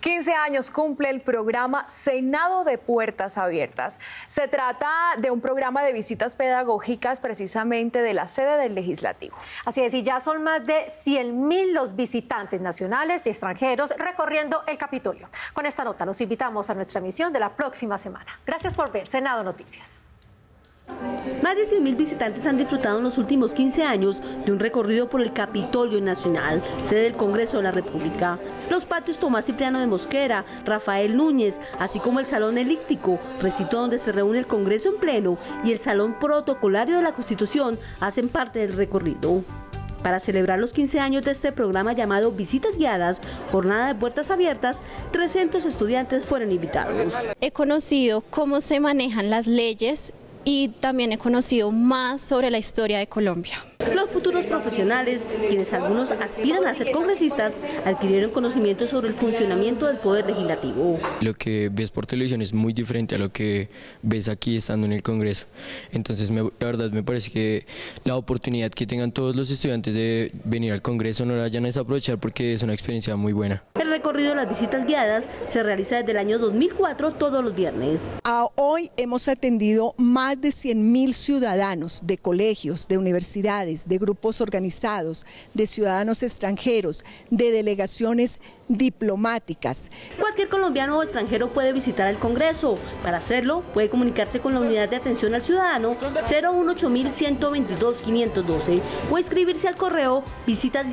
15 años cumple el programa Senado de Puertas Abiertas. Se trata de un programa de visitas pedagógicas precisamente de la sede del legislativo. Así es, y ya son más de 100 mil los visitantes nacionales y extranjeros recorriendo el Capitolio. Con esta nota los invitamos a nuestra emisión de la próxima semana. Gracias por ver Senado Noticias. Más de 100.000 visitantes han disfrutado en los últimos 15 años de un recorrido por el Capitolio Nacional, sede del Congreso de la República. Los patios Tomás Cipriano de Mosquera, Rafael Núñez, así como el Salón Elíptico, recinto donde se reúne el Congreso en pleno, y el Salón Protocolario de la Constitución hacen parte del recorrido. Para celebrar los 15 años de este programa llamado Visitas Guiadas, Jornada de Puertas Abiertas, 300 estudiantes fueron invitados. He conocido cómo se manejan las leyes y también he conocido más sobre la historia de Colombia. Los futuros profesionales, quienes algunos aspiran a ser congresistas, adquirieron conocimiento sobre el funcionamiento del poder legislativo. Lo que ves por televisión es muy diferente a lo que ves aquí estando en el Congreso. Entonces, la verdad me parece que la oportunidad que tengan todos los estudiantes de venir al Congreso no la vayan a desaprovechar porque es una experiencia muy buena. El recorrido de las visitas guiadas se realiza desde el año 2004 todos los viernes. A hoy hemos atendido más de 100 mil ciudadanos de colegios, de universidades, de grupos organizados, de ciudadanos extranjeros, de delegaciones diplomáticas. Cualquier colombiano o extranjero puede visitar el Congreso. Para hacerlo, puede comunicarse con la Unidad de Atención al Ciudadano 018122 512 o escribirse al correo visitas